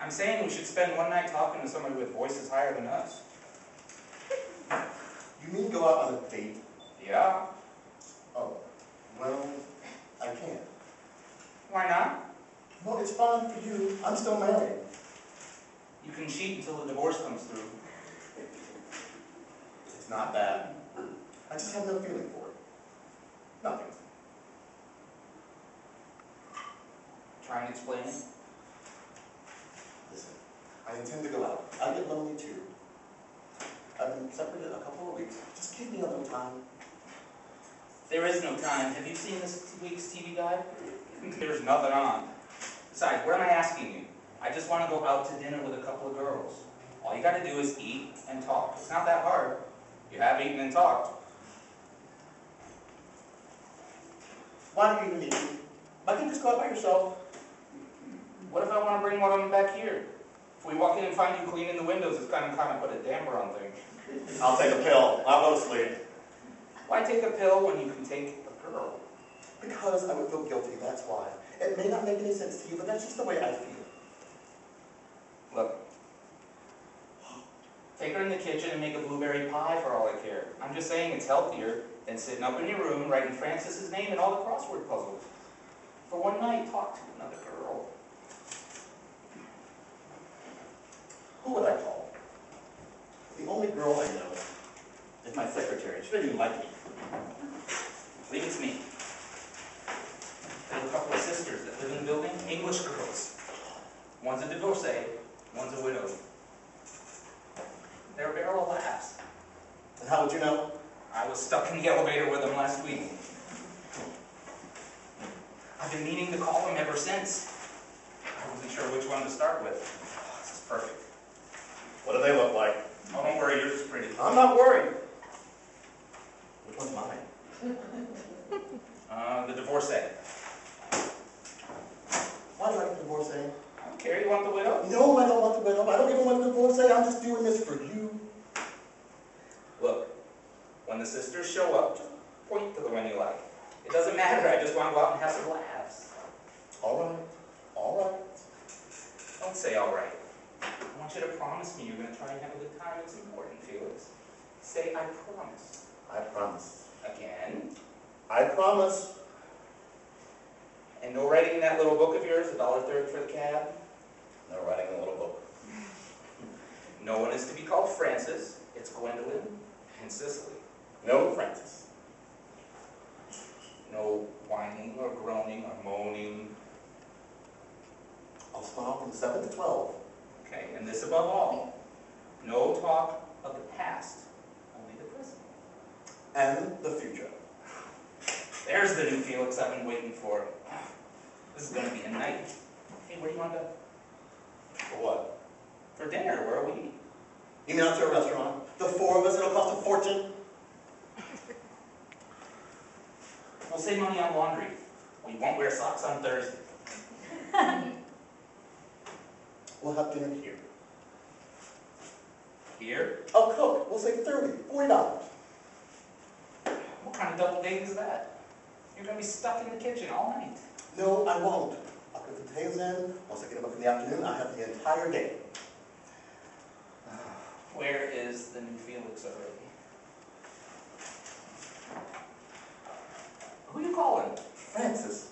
I'm saying we should spend one night talking to somebody with voices higher than us. You mean go out on a date? Yeah, Oh, well, I can't. why not? Well, it's fine for you. I'm still married. You can cheat until the divorce comes through. It's not bad. I just have no feeling for it. Nothing. Try and explain it. I intend to go out. I get lonely too. I've been separated a couple of weeks. Just give me a little time. There is no time. Have you seen this week's TV guide? Mm-hmm. There's nothing on. Besides, what am I asking you? I just want to go out to dinner with a couple of girls. All you got to do is eat and talk. It's not that hard. You have eaten and talked. Why don't you even need me? Why can't just go out by yourself? What if I want to bring one of them back here? If we walk in and find you cleaning the windows, it's kind of kind of put a damper on things. I'll take a pill. I'll go to sleep. Why take a pill when you can take a girl? Because I would feel guilty, that's why. It may not make any sense to you, but that's just the way I feel. Look, take her in the kitchen and make a blueberry pie for all I care. I'm just saying it's healthier than sitting up in your room writing Frances's name and all the crossword puzzles. For one night, talk to another girl. Who would I call? The only girl I know is my secretary. She doesn't even like me. Leave it to me. I have a couple of sisters that live in the building, English girls. One's a divorcee, one's a widow. They're a barrel of laughs. And how would you know? I was stuck in the elevator with them last week. I've been meaning to call them ever since. I wasn't sure which one to start with. Oh, this is perfect. What do they look like? Oh, don't worry, yours is pretty. I'm not worried. Which one's mine? Uh, the divorcee. Why do I get a divorcee? I don't care, you want the widow? No, I don't want the widow. I don't even want a divorcee. I'm just doing this for you. Look, when the sisters show up, just point to the one you like. It doesn't matter, I just want to go out and have some laughs. All right. All right. Don't say all right. I want you to promise me you're going to try and have a good time. It's important, Felix. Say, I promise. I promise. Again. I promise. And no writing in that little book of yours, a dollar thirty for the cab. No writing in a little book. No one is to be called Frances. It's Gwendolyn and Cecily. No, Frances. No whining or groaning or moaning. I'll smile from 7 to 12. Okay, and this above all. No talk of the past, only the present. And the future. There's the new Felix I've been waiting for. This is gonna be a night. Hey, where do you want to go? For what? For dinner, where are we? You mean out to a restaurant? The four of us, it'll cost a fortune? We'll save money on laundry. We won't wear socks on Thursday. We'll have dinner here. Here? I'll cook. We'll save 30 $40. What kind of double date is that? You're gonna be stuck in the kitchen all night. No, I won't. I'll put the tails in. Once I get them up in the afternoon, I have the entire day. Where is the new Felix already? Who are you calling? Frances,